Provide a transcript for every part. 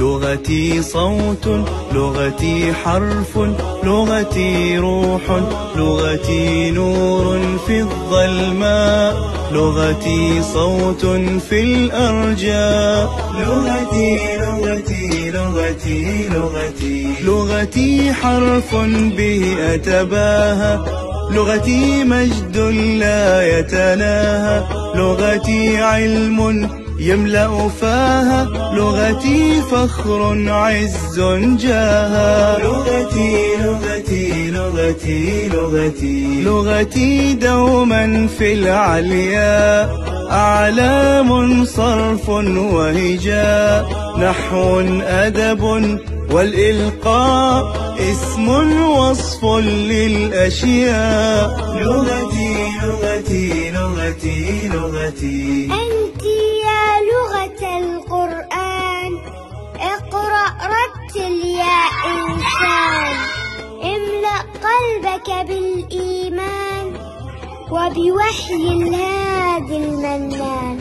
لغتي صوت لغتي حرف لغتي روح لغتي نور في الظلماء لغتي صوت في الأرجاء. لغتي لغتي لغتي لغتي. لغتي حرف به أتباهى. لغتي مجد لا يتناهى. لغتي علم يملأ فاها. لغتي فخر عز جاها. لغتي لغتي لغتي لغتي. لغتي دوما في العلياء أعلام صرف وهجاء نحو أدب والإلقاء اسم وصف للأشياء. لغتي لغتي لغتي لغتي. أنت يا لغة القرآن اقرأ رتل يا إنسان. املأ قلبك بالإيمان وبوحي الهادي المنان.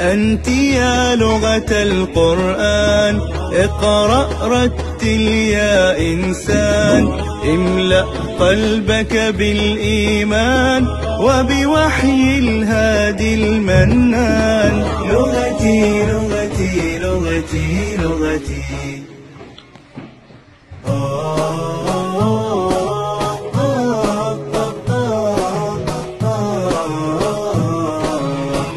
أنت يا لغة القرآن اقرأ رتل يا إنسان. املأ قلبك بالإيمان وبوحي الهادي المنان. لغتي لغتي لغتي لغتي.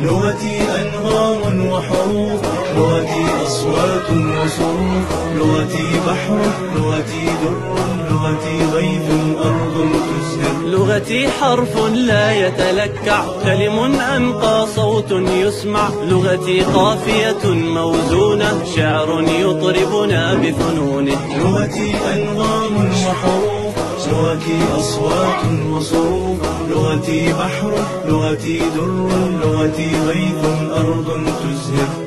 لغتي أنغام وحروف لغتي أصوات وصروف لغتي بحر لغتي در لغتي ضيف أرض تزهر لغتي حرف لا يتلكع كلم أنقى صوت يسمع. لغتي قافية موزونة شعر يطربنا بفنونه لغتي أنغام وحروف لغتي أصوات وصروف لغتي بحر لغتي در لغتي غيث أرض تزهر.